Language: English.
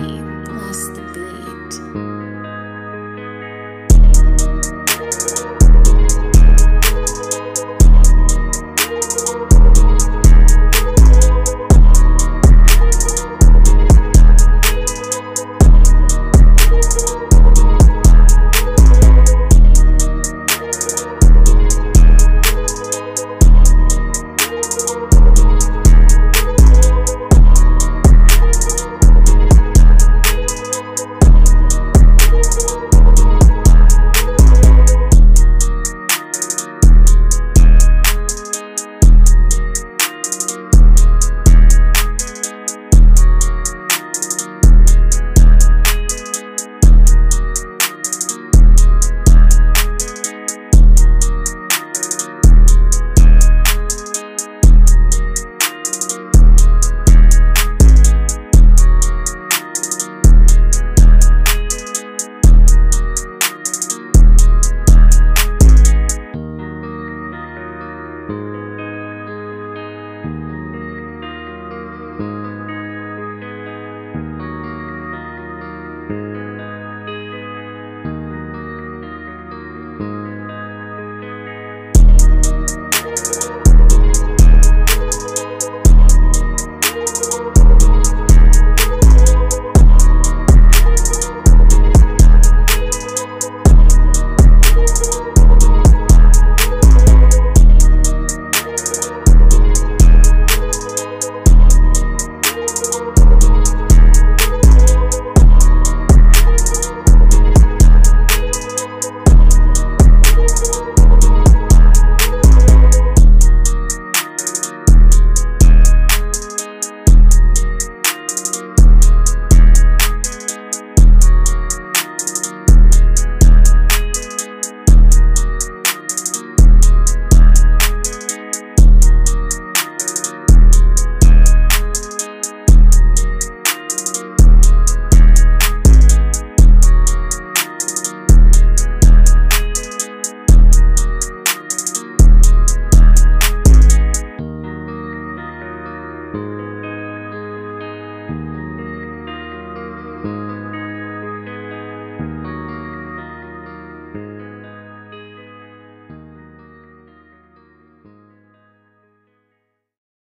lost blessed.